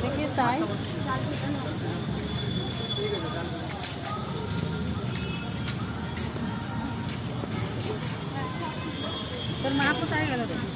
देखिए साई। तर महापूस आहे गेला तो আর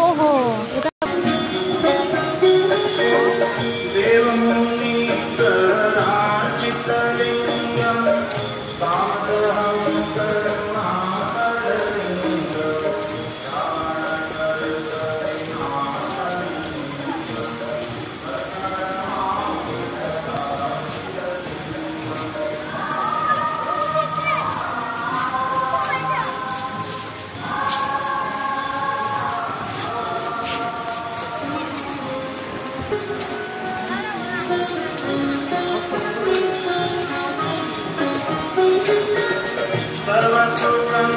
おお枝 এটা सर्वसुरं